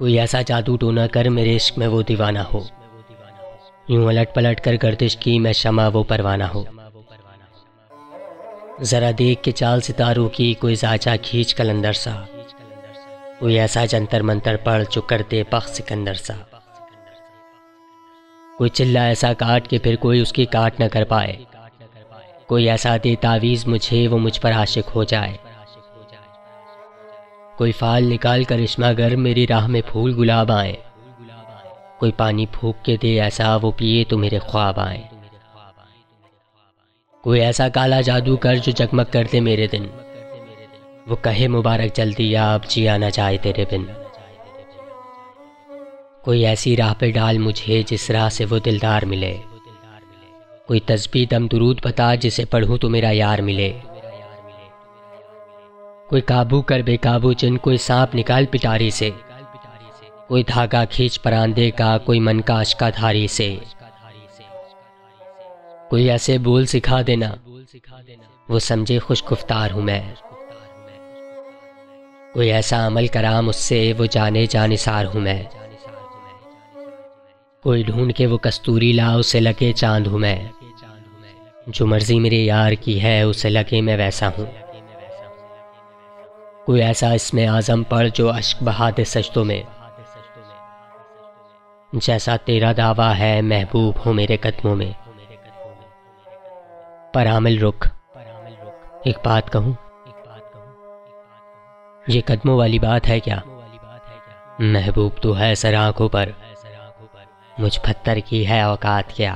कोई ऐसा जादू टोना कर मेरे इश्क में वो दीवाना हो। यूँ अलट पलट कर गर्दिश की मैं शमा वो परवाना हो। जरा देख के चाल सितारों की कोई जाचा खींच कलंदर सा। कोई ऐसा जंतर मंतर पढ़ जो कर दे पख सिकंदर सा। कोई चिल्ला ऐसा काट के फिर कोई उसकी काट न कर पाए। कोई ऐसा दे तावीज़ मुझे वो मुझ पर आशिक हो जाए। कोई फाल निकाल कर इश्मागर मेरी राह में फूल गुलाब आए। कोई पानी फूक के दे ऐसा वो पिए तो मेरे ख्वाब आए। कोई ऐसा काला जादू कर जो जगमग कर दे मेरे दिन। वो कहे मुबारक जल्दी या आप जी आना चाहे तेरे बिन। कोई ऐसी राह पे डाल मुझे जिस राह से वो दिलदार मिले। कोई तस्बी दम दुरूद बता जिसे पढ़ूं तो मेरा यार मिले। कोई काबू कर बेकाबू जिन कोई सांप निकाल पिटारी से। कोई धागा खींच परांदे का, कोई मन का अशका धारी से। कोई ऐसे बोल सिखा देना, वो समझे खुश गुफ्तार हूँ मैं। कोई ऐसा अमल कराम उससे, वो जाने जानिसार हूँ मैं। कोई ढूंढ के वो कस्तूरी ला उसे लगे चाँद हूँ मैं। जो मर्ज़ी मेरे यार की है, उसे लगे मैं वैसा हूँ। कोई ऐसा इसमें आज़म पढ़ जो अश्क बहा दे सजदों में। जैसा तेरा दावा है, महबूब हो मेरे कदमों में। पर आमिल रुख, एक बात कहूँ, ये कदमों वाली बात है क्या? महबूब तो है सर आँखों पर। मुझ पत्थर की है औकात क्या?